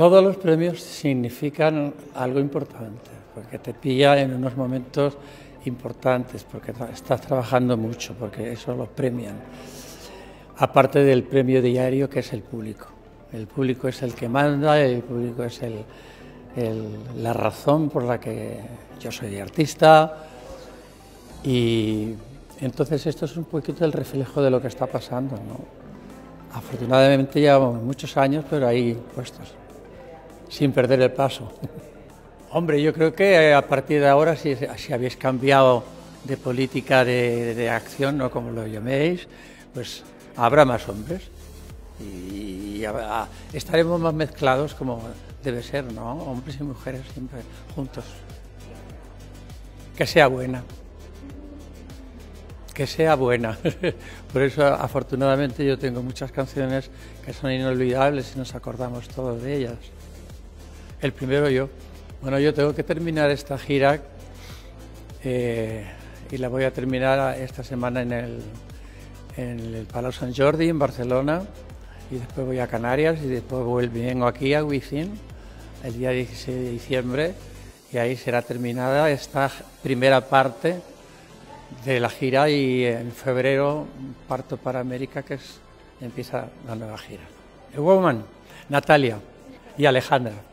Todos los premios significan algo importante, porque te pilla en unos momentos importantes, porque estás trabajando mucho, porque eso lo premian. Aparte del premio diario que es el público. El público es el que manda, el público es la razón por la que yo soy artista y entonces esto es un poquito el reflejo de lo que está pasando. ¿no? Afortunadamente llevamos muchos años, pero ahí puestos sin perder el paso. Hombre, yo creo que a partir de ahora, si, si habéis cambiado de política de, acción, no como lo llaméis, pues habrá más hombres y, estaremos más mezclados como debe ser, ¿no? Hombres y mujeres siempre juntos. Que sea buena. Que sea buena. Por eso, afortunadamente, yo tengo muchas canciones que son inolvidables y nos acordamos todos de ellas. El primero yo. Bueno, yo tengo que terminar esta gira eh, y la voy a terminar esta semana en el, en el Palau Sant Jordi, en Barcelona, y después voy a Canarias y después vengo aquí a Huizín el día 16 de diciembre y ahí será terminada esta primera parte de la gira y en febrero parto para América que es, empieza la nueva gira. The Woman, Natalia y Alejandra.